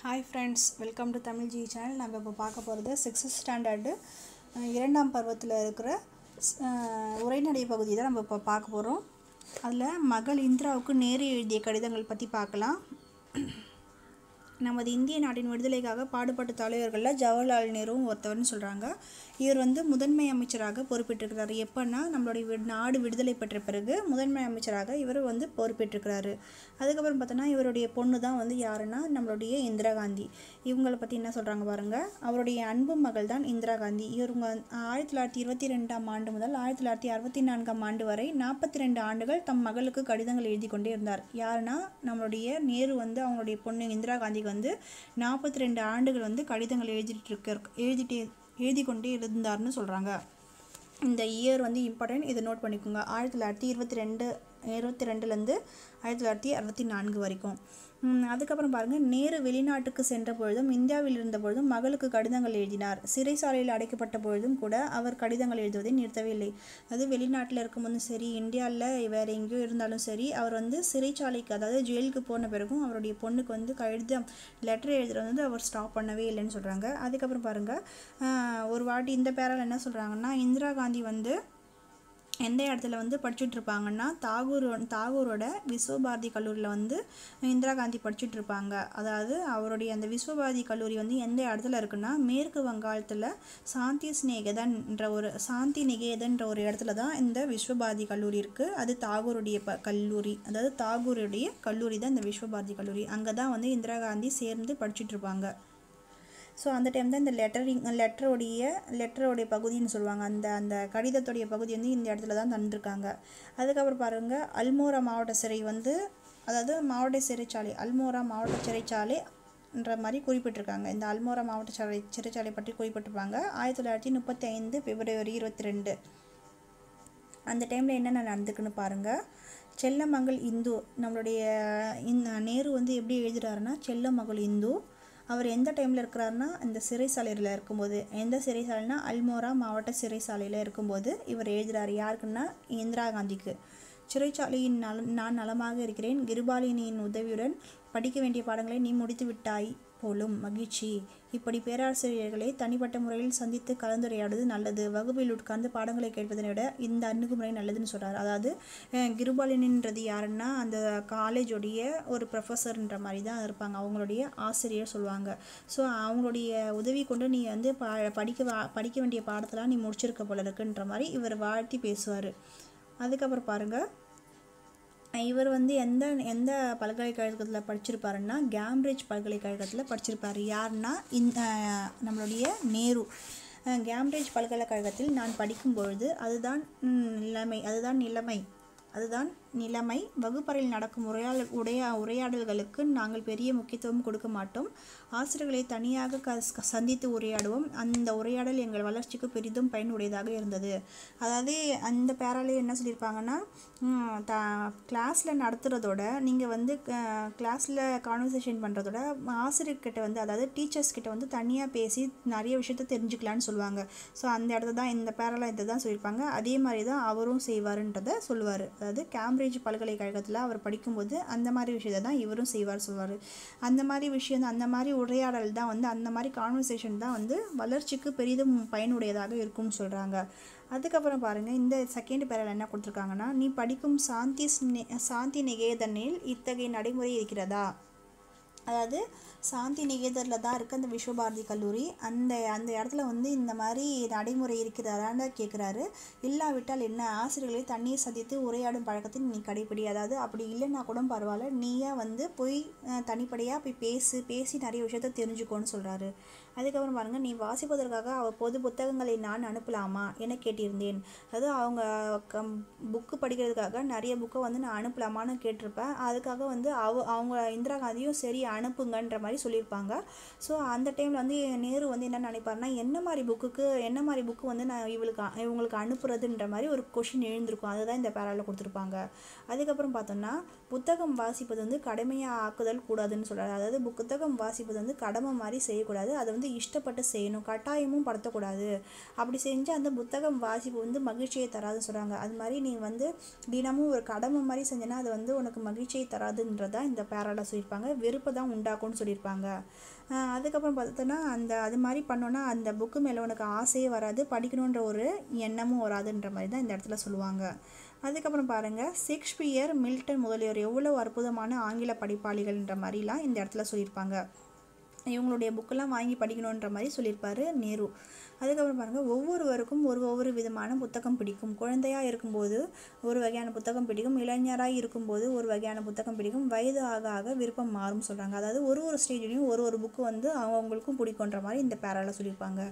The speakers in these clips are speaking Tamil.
Hi friends welcome to Tamil G channel நம்ம இப்போ பார்க்க போகிறது சிக்ஸ்த் ஸ்டாண்டர்டு இரண்டாம் பருவத்தில் இருக்கிற உரைநடை பகுதி தான் நம்ம இப்போ பார்க்க போகிறோம் அதில் மகள் இந்திராவுக்கு நேரு எழுதிய கடிதங்கள் பற்றி பார்க்கலாம். நமது இந்திய நாட்டின் விடுதலைக்காக பாடுபட்ட தலைவர்களில் ஜவஹர்லால் நேருவும் ஒருத்தவர்னு சொல்கிறாங்க இவர் வந்து முதன்மை அமைச்சராக பொறுப்பேற்றிருக்கிறாரு. எப்போன்னா நம்மளுடைய வி- நாடு விடுதலை பெற்ற பிறகு முதன்மை அமைச்சராக இவர் வந்து பொறுப்பேற்றிருக்கிறாரு. அதுக்கப்புறம் பார்த்தோன்னா இவருடைய பொண்ணு தான் வந்து யாருன்னா நம்மளுடைய இந்திரா காந்தி. இவங்களை பற்றி என்ன சொல்கிறாங்க பாருங்கள் அவருடைய அன்பு மகள் தான் இந்திரா காந்தி. இவங்க ஆயிரத்தி தொள்ளாயிரத்தி இருபத்தி ரெண்டாம் ஆண்டு முதல் ஆயிரத்தி தொள்ளாயிரத்தி அறுபத்தி நான்காம் ஆண்டு வரை நாற்பத்தி ரெண்டு ஆண்டுகள் தம் மகளுக்கு கடிதங்கள் எழுதி கொண்டே இருந்தார். யாருன்னா நம்மளுடைய நேரு வந்து அவங்களுடைய பொண்ணு இந்திரா காந்திக்கு வந்து நாற்பத்தி ரெண்டு ஆண்டுகள் வந்து கடிதங்கள் எழுதிட்டு இருக்க எழுதிட்டே எழுதி கொண்டே இருந்தார்னு சொல்கிறாங்க இந்த இயர் வந்து இம்பார்ட்டன்ட் இதை நோட் பண்ணிக்கோங்க. ஆயிரத்தி தொள்ளாயிரத்தி இருபத்தி ரெண்டு இருபத்தி ரெண்டுலேருந்து ஆயிரத்தி தொள்ளாயிரத்தி அறுபத்தி நான்கு வரைக்கும். அதுக்கப்புறம் பாருங்கள் நேரு வெளிநாட்டுக்கு சென்ற பொழுதும் இந்தியாவில் இருந்த பொழுதும் மகளுக்கு கடிதங்கள் எழுதினார். சிறைசாலையில் அடைக்கப்பட்ட பொழுதும் கூட அவர் கடிதங்கள் எழுதுவதை நிறுத்தவே இல்லை. அது வெளிநாட்டில் இருக்கும்போதும் சரி இந்தியாவில் வேறு எங்கேயோ இருந்தாலும் சரி அவர் வந்து சிறைச்சாலைக்கு அதாவது ஜெயிலுக்கு போன பிறகும் அவருடைய பொண்ணுக்கு வந்து கடிதம் லெட்டர் எழுதுறது வந்து அவர் ஸ்டாப் பண்ணவே இல்லைன்னு சொல்கிறாங்க அதுக்கப்புறம் பாருங்கள் ஒரு வாட்டி இந்த பேரால் என்ன சொல்கிறாங்கன்னா இந்திரா காந்தி வந்து எந்த இடத்துல வந்து படிச்சுட்ருப்பாங்கன்னா தாகூர் தாகூரோட விஸ்வபாரதி கல்லூரியில் வந்து இந்திரா காந்தி படிச்சுட்ருப்பாங்க. அதாவது அவருடைய அந்த விஸ்வபாரதி கல்லூரி வந்து எந்த இடத்துல இருக்குன்னா மேற்கு வங்காளத்தில் சாந்தி ஸ்நேகதன்ற ஒரு சாந்தி நிகேதன்ற ஒரு இடத்துல தான் இந்த விஸ்வபாரதி கல்லூரி இருக்குது அது தாகூருடைய ப கல்லூரி. அதாவது தாகூருடைய கல்லூரி தான் இந்த விஸ்வபாரதி கல்லூரி. அங்கே தான் வந்து இந்திரா காந்தி சேர்ந்து படிச்சுட்ருப்பாங்க. ஸோ அந்த டைம் தான் இந்த லெட்டரிங் லெட்டருடைய லெட்டருடைய பகுதின்னு சொல்லுவாங்க. அந்த அந்த கடிதத்துடைய பகுதி வந்து இந்த இடத்துல தான் தந்துருக்காங்க. அதுக்கப்புறம் பாருங்கள் அல்மோரா மாவட்ட சிறை வந்து அதாவது மாவட்ட சிறைச்சாலை அல்மோரா மாவட்ட சிறைச்சாலை என்ற மாதிரி குறிப்பிட்டிருக்காங்க. இந்த அல்மோரா மாவட்ட சாலை சிறைச்சாலை பற்றி குறிப்பிட்டிருப்பாங்க. ஆயிரத்தி தொள்ளாயிரத்தி முப்பத்தி ஐந்து பிப்ரவரி இருபத்தி ரெண்டு அந்த டைமில் என்னென்ன நடந்துக்குன்னு பாருங்கள் செல்லமகள் இந்து நம்மளுடைய இந்த நேரு வந்து எப்படி எழுதுறாருன்னா செல்லமகள் இந்து அவர் எந்த டைமில் இருக்கிறாருன்னா இந்த சிறைசாலையில் இருக்கும்போது எந்த சிறைசாலைனா அல்மோரா மாவட்ட சிறைசாலையில் இருக்கும்போது இவர் எழுதுகிறார் யாருக்குன்னா இந்திரா காந்திக்கு. சிறைச்சாலையின் நல நான் நலமாக இருக்கிறேன். கிருபாலினியின் உதவியுடன் படிக்க வேண்டிய பாடங்களை நீ முடித்து விட்டாய். போலும் மகிழ்ச்சி. இப்படி பேராசிரியர்களை தனிப்பட்ட முறையில் சந்தித்து கலந்துரையாடுவது நல்லது. வகுப்பில் உட்கார்ந்து பாடங்களை கேட்பதை விட இந்த அணுகுமுறை நல்லதுன்னு சொல்கிறார் அதாவது கிருபாலினின்றது யாருன்னா அந்த காலேஜோடைய ஒரு ப்ரொஃபஸர்ன்ற மாதிரி தான் இருப்பாங்க. அவங்களுடைய ஆசிரியர் சொல்லுவாங்க. ஸோ அவங்களுடைய உதவி கொண்டு நீ வந்து பா படிக்க வா- படிக்க வேண்டிய பாடத்தெல்லாம் நீ முடிச்சிருக்க போல இருக்குன்ற மாதிரி இவர் வாழ்த்தி பேசுவார். அதுக்கப்புறம் பாருங்கள் இவர் வந்து எந்த எந்த பல்கலைக்கழகத்தில் படிச்சிருப்பாருன்னா கேம்பிரிட்ஜ் பல்கலைக்கழகத்தில் படிச்சிருப்பார். யாருன்னா இந்த நம்மளுடைய நேரு. கேம்பிரிட்ஜ் பல்கலைக்கழகத்தில் நான் படிக்கும் பொழுது அதுதான் நிலைமை அதுதான் நிலைமை. அதுதான் நிலைமை வகுப்பறையில் நடக்கும் உரையாடல் உடைய உரையாடல்களுக்கு நாங்கள் பெரிய முக்கியத்துவம் கொடுக்க மாட்டோம். ஆசிரியர்களை தனியாக க சந்தித்து உரையாடுவோம். அந்த உரையாடல் எங்கள் வளர்ச்சிக்கு பெரிதும் பயனுடையதாக இருந்தது. அதாவது அந்த பேராலே என்ன சொல்லியிருப்பாங்கன்னா த கிளாஸில் நடத்துகிறதோட நீங்கள் வந்து கிளாஸில் கான்வர்சேஷன் பண்ணுறதோட ஆசிரியர்கிட்ட வந்து அதாவது டீச்சர்ஸ் கிட்ட வந்து தனியாக பேசி நிறைய விஷயத்த தெரிஞ்சுக்கலான்னு சொல்லுவாங்க. ஸோ அந்த இடத்த தான் இந்த பேரால இதை தான் சொல்லியிருப்பாங்க. அதே மாதிரி தான் அவரும் செய்வாருன்றதை சொல்லுவார். அதாவது கேம்ப் கேம்பிரிட்ஜ் பல்கலைக்கழகத்தில் அவர் படிக்கும்போது அந்த மாதிரி விஷயத்தை தான் இவரும் செய்வார் சொல்வார். அந்த மாதிரி விஷயம் அந்த மாதிரி உரையாடல் தான் வந்து அந்த மாதிரி கான்வர்சேஷன் தான் வந்து வளர்ச்சிக்கு பெரிதும் பயனுடையதாக இருக்கும்னு சொல்கிறாங்க அதுக்கப்புறம் பாருங்கள் இந்த செகண்ட் பேரில் என்ன கொடுத்துருக்காங்கன்னா நீ படிக்கும் சாந்தி சாந்தி நிகேதனில் இத்தகைய நடைமுறை இருக்கிறதா? அதாவது சாந்தி நிகேதரில் தான் இருக்குது அந்த விஸ்வபாரதி கல்லூரி. அந்த அந்த இடத்துல வந்து இந்த மாதிரி நடைமுறை இருக்கிறதான்னு கேட்குறாரு இல்லாவிட்டால் என்ன? ஆசிரியர்களை தண்ணீர் சந்தித்து உரையாடும் பழக்கத்தை நீ கடைப்பிடி அதாவது அப்படி இல்லைன்னா கூட பரவாயில்ல. நீயே வந்து போய் தனிப்படையாக போய் பேசு பேசி நிறைய விஷயத்த தெரிஞ்சுக்கோன்னு சொல்கிறாரு அதுக்கப்புறம் பாருங்கள் நீ வாசிப்பதற்காக அவ பொது புத்தகங்களை நான் அனுப்பலாமா? என கேட்டிருந்தேன். அதாவது அவங்க கம் புக்கு படிக்கிறதுக்காக நிறைய புக்கை வந்து நான் அனுப்பலாமான்னு கேட்டிருப்பேன். அதுக்காக வந்து அவ அவங்க இந்திரா காந்தியும் சரி அனுப்புங்கன்ற மாதிரி சொல்லியிருப்பாங்க. ஸோ அந்த டைமில் வந்து நேரு வந்து என்ன நினைப்பாருன்னா என்ன மாதிரி புக்குக்கு என்ன மாதிரி புக்கு வந்து நான் இவளுக்கு இவங்களுக்கு அனுப்புறதுன்ற மாதிரி ஒரு கொஷின் எழுந்திருக்கும். அதுதான் இந்த பேராவில் கொடுத்துருப்பாங்க. அதுக்கப்புறம் பார்த்தோம்னா புத்தகம் வாசிப்பது வந்து கடமையாக ஆக்குதல் கூடாதுன்னு சொல்கிறாரு அதாவது புத்தகம் வாசிப்பது வந்து கடமை மாதிரி செய்யக்கூடாது. அதை வந்து இஷ்டப்பட்டு செய்யணும். கட்டாயமும் படுத்தக்கூடாது. அப்படி செஞ்சு அந்த புத்தகம் வாசிப்பு வந்து மகிழ்ச்சியை தராதுன்னு சொல்கிறாங்க அது மாதிரி நீ வந்து தினமும் ஒரு கடமை மாதிரி செஞ்சேன்னா அது வந்து உனக்கு மகிழ்ச்சியை தராதுன்றதா இந்த பேரால சொல்லியிருப்பாங்க. வெறுப்பதை தான் உண்டாக்கும்னு சொல்லியிருப்பாங்க. அதுக்கப்புறம் பார்த்தோன்னா அந்த அது மாதிரி பண்ணோன்னா அந்த புக்கு மேலே உனக்கு ஆசையே வராது. படிக்கணுன்ற ஒரு எண்ணமும் வராதுன்ற மாதிரி தான் இந்த இடத்துல சொல்லுவாங்க. அதுக்கப்புறம் பாருங்கள் ஷேக்ஸ்பியர் மில்டன் முதலியோர் எவ்வளோ அற்புதமான ஆங்கில படிப்பாளிகள்ன்ற மாதிரிலாம் இந்த இடத்துல சொல்லியிருப்பாங்க. இவங்களுடைய புக்கெல்லாம் வாங்கி படிக்கணுன்ற மாதிரி சொல்லியிருப்பார் நேரு. அதுக்கப்புறம் பாருங்கள் ஒவ்வொருவருக்கும் ஒரு ஒவ்வொரு விதமான புத்தகம் பிடிக்கும். குழந்தையாக இருக்கும்போது ஒரு வகையான புத்தகம் பிடிக்கும். இளைஞராக இருக்கும்போது ஒரு வகையான புத்தகம் பிடிக்கும். வயது ஆக ஆக விருப்பம் மாறும் சொல்கிறாங்க அதாவது ஒரு ஒரு ஸ்டேஜ்லேயும் ஒரு ஒரு புக்கு வந்து அவங்கவுங்களுக்கும் பிடிக்குன்ற மாதிரி இந்த பேரால சொல்லியிருப்பாங்க.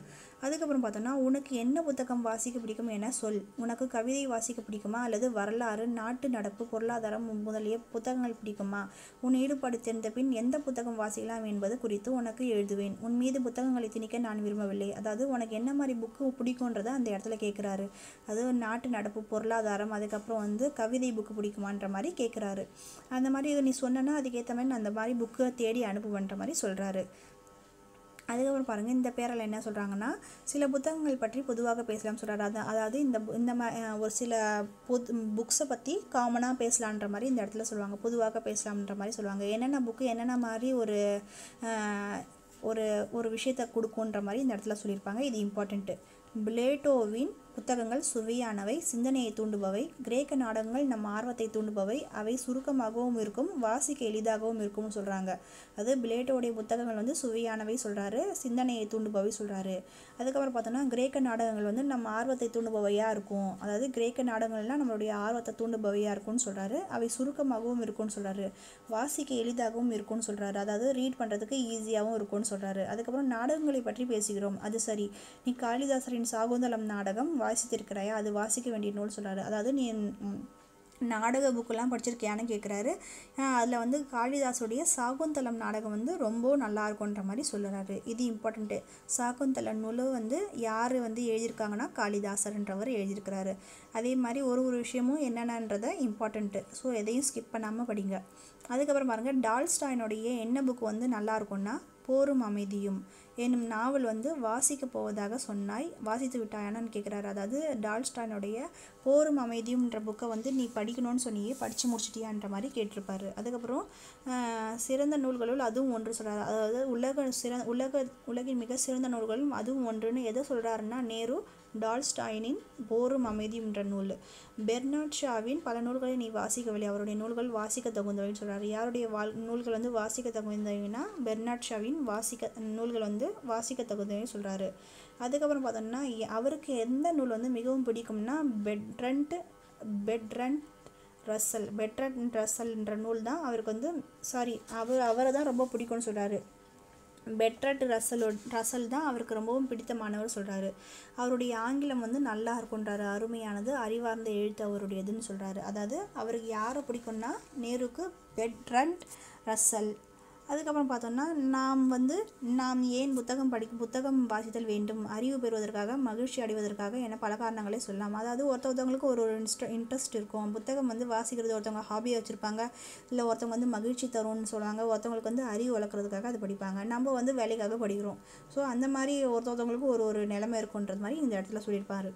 அதுக்கப்புறம் பார்த்தோன்னா உனக்கு என்ன புத்தகம் வாசிக்க பிடிக்கும் என சொல். உனக்கு கவிதை வாசிக்க பிடிக்குமா? அல்லது வரலாறு நாட்டு நடப்பு பொருளாதாரம் முதலிய புத்தகங்கள் பிடிக்குமா? உன் ஈடுபாடு தெரிந்த பின் எந்த புத்தகம் வாசிக்கலாம் என்பது குறித்து உனக்கு எழுதுவேன். உன் மீது புத்தகங்களை திணிக்க நான் விரும்பவில்லை. அதாவது உனக்கு என்ன மாதிரி புக்கு பிடிக்குன்றதை அந்த இடத்துல கேட்குறாரு அது நாட்டு நடப்பு பொருளாதாரம் அதுக்கப்புறம் வந்து கவிதை புக்கு பிடிக்குமான்ற மாதிரி கேட்குறாரு அந்த மாதிரி நீ சொன்னேன்னா அதுக்கேற்ற மாதிரி நான் அந்த மாதிரி புக்கை தேடி அனுப்புவேன்ற மாதிரி சொல்கிறாரு அதுக்கப்புறம் பாருங்கள் இந்த பேரில் என்ன சொல்கிறாங்கன்னா சில புத்தகங்கள் பற்றி பொதுவாக பேசலாம் சொல்கிறாரு அது அதாவது இந்த பு- இந்த ஒரு சில புத் புக்ஸை பற்றி காமனாக பேசலான்ற மாதிரி இந்த இடத்துல சொல்லுவாங்க. பொதுவாக பேசலாம்ன்ற மாதிரி சொல்லுவாங்க. என்னென்ன புக்கு என்னென்ன மாதிரி ஒரு ஒரு ஒரு விஷயத்தை கொடுக்குன்ற மாதிரி இந்த இடத்துல சொல்லியிருப்பாங்க. இது இம்பார்ட்டண்ட்டு பிளேட்டோவின் புத்தகங்கள் சுவையானவை சிந்தனையை தூண்டுபவை. கிரேக்க நாடகங்கள் நம் ஆர்வத்தை தூண்டுபவை. அவை சுருக்கமாகவும் இருக்கும் வாசிக்க எளிதாகவும் இருக்கும்னு சொல்கிறாங்க அது பிளேட்டோடைய புத்தகங்கள் வந்து சுவையானவை சொல்கிறாரு சிந்தனையை தூண்டுபவை சொல்கிறாரு அதுக்கப்புறம் பார்த்தோன்னா கிரேக்க நாடகங்கள் வந்து நம்ம ஆர்வத்தை தூண்டுபவையாக இருக்கும். அதாவது கிரேக்க நாடகங்கள்லாம் நம்மளுடைய ஆர்வத்தை தூண்டுபவையாக இருக்கும்னு சொல்கிறாரு அவை சுருக்கமாகவும் இருக்கும்னு சொல்கிறாரு வாசிக்க எளிதாகவும் இருக்கும்னு சொல்கிறாரு அதாவது ரீட் பண்ணுறதுக்கு ஈஸியாகவும் இருக்கும்னு சொல்கிறாரு அதுக்கப்புறம் நாடகங்களை பற்றி பேசுகிறோம். அது சரி. நீ காளிதாசரின் சாகுந்தலம் நாடகம் வாசித்திருக்கிறாயா? அது வாசிக்க வேண்டிய நூல் சொல்கிறாரு அதாவது நீ நாடக புக்கெல்லாம் படிச்சிருக்கியான்னு கேட்குறாரு அதில் வந்து காளிதாசுடைய சாகுந்தலம் நாடகம் வந்து ரொம்ப நல்லா இருக்குன்ற மாதிரி சொல்லுறாரு. இது இம்பார்ட்டண்ட்டு சாகுந்தலம் நூல் வந்து யார் வந்து எழுதியிருக்காங்கன்னா காளிதாசர்ன்றவர் எழுதியிருக்கிறாரு. அதே மாதிரி ஒரு ஒரு விஷயமும் என்னென்னன்றதை இம்பார்ட்டண்ட்டு ஸோ எதையும் ஸ்கிப் பண்ணாமல் படிங்க. அதுக்கப்புறம் பாருங்கள் டால்ஸ்டாயினுடைய என்ன புக் வந்து நல்லா இருக்கும்னா போரும் அமைதியும். என்னும் நாவல் வந்து வாசிக்க போவதாக சொன்னாய். வாசித்து விட்டாயானு கேட்குறாரு அதாவது டால்ஸ்டானுடைய போரும் அமைதியும்ன்ற புக்கை வந்து நீ படிக்கணும்னு சொன்னியே படித்து முடிச்சிட்டியான்ற மாதிரி கேட்டிருப்பாரு. அதுக்கப்புறம் சிறந்த நூல்களுள் அதுவும் ஒன்று சொல்கிறார் அதாவது உலக சிற உலக உலகின் மிக சிறந்த நூல்களும் அதுவும் ஒன்றுன்னு எதை சொல்கிறாருன்னா நேரு டால்ஸ்டாயினின் போரும் அமைதியும்ன்ற நூல். பெர்னாட் ஷாவின் பல நூல்களை நீ வாசிக்கவில்லை. அவருடைய நூல்கள் வாசிக்க தகுந்தவைன்னு சொல்கிறார் யாருடைய வாழ் நூல்கள் வந்து வாசிக்க தகுந்தவைன்னா பெர்னாட் ஷாவின் வாசிக்க நூல்கள் வந்து வாசிக்க தகுதின்னு சொல்கிறாரு அதுக்கப்புறம் பார்த்தோம்னா அவருக்கு எந்த நூல் வந்து மிகவும் பிடிக்கும்னா பெட்ரண்ட் பெட்ரண்ட் ரசல் பெட்ரண்ட் ரசல்ன்ற நூல் தான் அவருக்கு வந்து சாரி அவர் அவரை தான் ரொம்ப பிடிக்கும்னு சொல்கிறாரு பெட்ரட் ரசலோ ரசல் தான் அவருக்கு ரொம்பவும் பிடித்தமானவர் சொல்கிறாரு அவருடைய ஆங்கிலம் வந்து நல்லா இருக்குன்றாரு அருமையானது அறிவார்ந்த எழுத்து அவருடையதுன்னு சொல்கிறாரு அதாவது அவருக்கு யாரை பிடிக்கும்னா நேருக்கு பெட்ரண்ட் ரசல். அதுக்கப்புறம் பார்த்தோம்னா நாம் வந்து நாம் ஏன் புத்தகம் படி புத்தகம் வாசித்தல் வேண்டும்? அறிவு பெறுவதற்காக மகிழ்ச்சி அடைவதற்காக என பல காரணங்களே சொல்லலாம். அதாவது ஒருத்த ஒருத்தவங்களுக்கு ஒரு ஒரு இன்ஸ்ட இன்ட்ரெஸ்ட் இருக்கும். புத்தகம் வந்து வாசிக்கிறது ஒருத்தவங்க ஹாபியாக வச்சுருப்பாங்க. இல்லை ஒருத்தவங்க வந்து மகிழ்ச்சி தரும்னு சொல்லுவாங்க. ஒருத்தவங்களுக்கு வந்து அறிவு வளர்க்குறதுக்காக அது படிப்பாங்க. நம்ம வந்து வேலைக்காக படிக்கிறோம். ஸோ அந்த மாதிரி ஒருத்த ஒருத்தவங்களுக்கு ஒரு ஒரு நிலைமை இருக்குன்றது மாதிரி இந்த இடத்துல சொல்லியிருப்பாரு.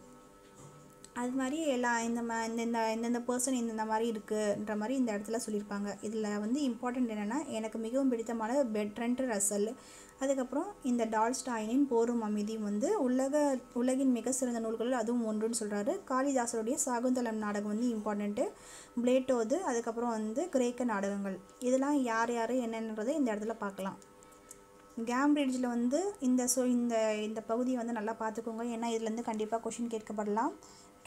அது மாதிரி எல்லா இந்த மா இந்தந்த இந்தந்த பர்சன் இந்தந்த மாதிரி இருக்குன்ற மாதிரி இந்த இடத்துல சொல்லியிருப்பாங்க. இதில் வந்து இம்பார்ட்டண்ட் என்னென்னா எனக்கு மிகவும் பிடித்தமான பெட்ரண்ட் ரசல் அதுக்கப்புறம் இந்த டால்ஸ்டாயினின் போரும் அமைதியும் வந்து உலக உலகின் மிக சிறந்த நூல்களில் அதுவும் ஒன்றுன்னு சொல்கிறாரு காளிதாசருடைய சாகுந்தலம் நாடகம் வந்து இம்பார்ட்டண்ட்டு பிளேட்டோது அதுக்கப்புறம் வந்து கிரேக்க நாடகங்கள். இதெல்லாம் யார் யார் என்னென்னதை இந்த இடத்துல பார்க்கலாம். கேம்பிரிட்ஜில் வந்து இந்த ஸோ இந்த இந்த பகுதியை வந்து நல்லா பார்த்துக்கோங்க. ஏன்னா இதுலேருந்து கண்டிப்பாக கொஷின் கேட்கப்படலாம்.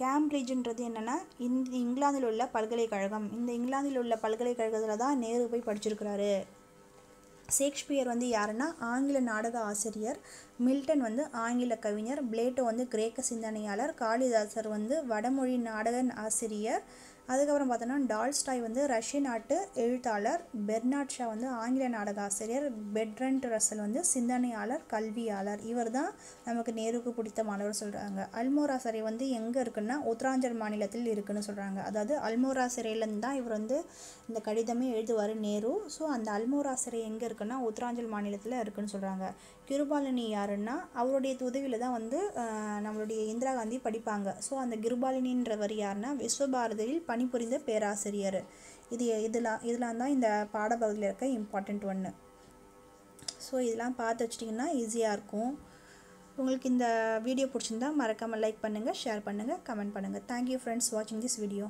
கேம்பிரிட்ஜுன்றது என்னென்னா இந்த இங்கிலாந்தில் உள்ள பல்கலைக்கழகம். இந்த இங்கிலாந்தில் உள்ள பல்கலைக்கழகத்தில் தான் நேரு போய் படிச்சிருக்கிறாரு. ஷேக்ஸ்பியர் வந்து யாருன்னா ஆங்கில நாடக ஆசிரியர் மில்டன் வந்து ஆங்கில கவிஞர் பிளேட்டோ வந்து கிரேக்க சிந்தனையாளர் காளிதாசர் வந்து வடமொழி நாடக ஆசிரியர் அதுக்கப்புறம் பார்த்தோன்னா டால்ஸ்டாய் வந்து ரஷ்ய நாட்டு எழுத்தாளர் பெர்னாட் ஷா வந்து ஆங்கில நாடக ஆசிரியர். பெட்ரண்ட் ரசல் வந்து சிந்தனையாளர் கல்வியாளர். இவர் தான் நமக்கு நேருக்கு பிடித்த மாணவர் சொல்கிறாங்க அல்மோரா சிறை வந்து எங்கே இருக்குன்னா உத்தராஞ்சல் மாநிலத்தில் இருக்குன்னு சொல்கிறாங்க அதாவது அல்மோரா சிறையிலேருந்து தான் இவர் வந்து இந்த கடிதமே எழுதுவார் நேரு. ஸோ அந்த அல்மோரா சிறை எங்கே இருக்குன்னா உத்தராஞ்சல் மாநிலத்தில் இருக்குன்னு சொல்கிறாங்க கிருபாலினி யாருன்னா அவருடைய உதவியில் தான் வந்து நம்மளுடைய இந்திரா காந்தி படிப்பாங்க. ஸோ அந்த கிருபாலினின்றவர் யாருன்னா விஸ்வபாரதியில் பணிபுரிந்த பேராசிரியர். இது இதெல்லாம் இதெல்லாம் தான் இந்த பாடப்பகுதியில் இருக்க இம்பார்ட்டண்ட் ஒன்று ஸோ இதெல்லாம் பார்த்து வச்சிட்டிங்கன்னா ஈஸியாக இருக்கும். உங்களுக்கு இந்த வீடியோ பிடிச்சிருந்தா மறக்காமல் லைக் பண்ணுங்கள் ஷேர் பண்ணுங்கள் கமெண்ட் பண்ணுங்கள் தேங்க்யூ ஃப்ரெண்ட்ஸ் வாட்சிங் திஸ் வீடியோ